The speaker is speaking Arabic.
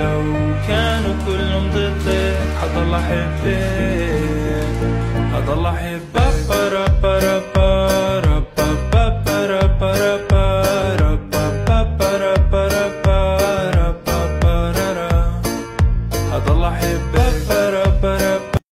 لو كانوا كلهم ضدي حضل أحبك حضل أحبك برا برا برا Hey, baby.